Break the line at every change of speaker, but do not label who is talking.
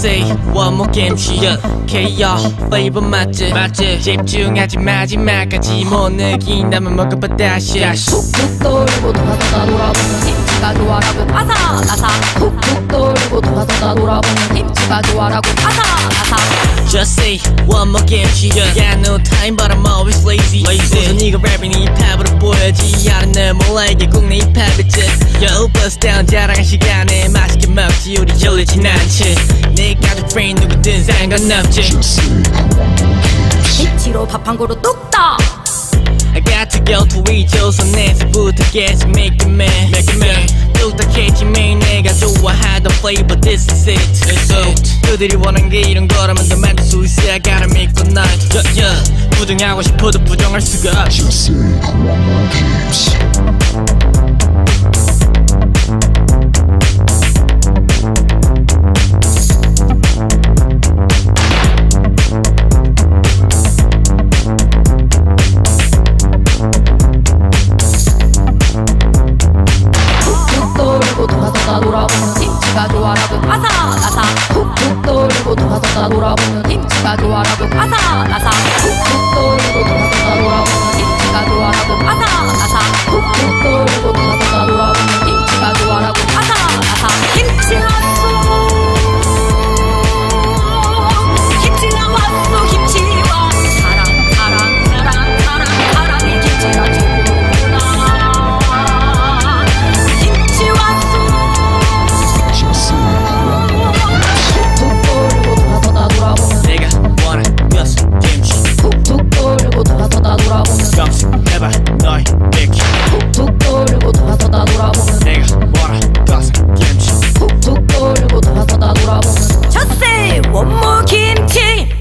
Just say one more 김치 KO flavor 맛집 맛집 집중하지 마지막까지 못 느낀다면 먹어봐 다시.
툭툭 돌고 돌아서다 돌아보면 김치가 좋아라고. 아삭아삭 툭툭 돌고 돌아서다 돌아보면 김치가 좋아라고. 아삭아삭
Just say one more 김치 Got no time but I'm always lazy. 우선 네가 랩인 힙합으로 보여지. 않은 널 몰라 이게 꼭내 힙합이지. Yo bust down 자랑한 시간에 먹지 우리 졸리진 않지 내 가족 friend 누구든 상관없지.
김치로 밥 한 그릇 뚝딱
I got to go to 위조선에서부터 계속 make it man make it man 뚝딱해지 매일 내가 좋아하던 flavor this is it. It's it 그들이 원한 게 이런 거라면 더 만들 수 있어 I gotta make the night. Yeah, yeah. 부정하고 싶어도 부정할 수가 없어
돌아보는 힘치가 좋아라도 아사 나사 툭툭 돌리고 돌아서 돌아보는 너의 백지 툭툭 돌고 돌아서 다 돌아보는 내가 뭐라 가슴 김치 툭툭 돌고 돌아서 다 돌아보는 첫세 원모 김치.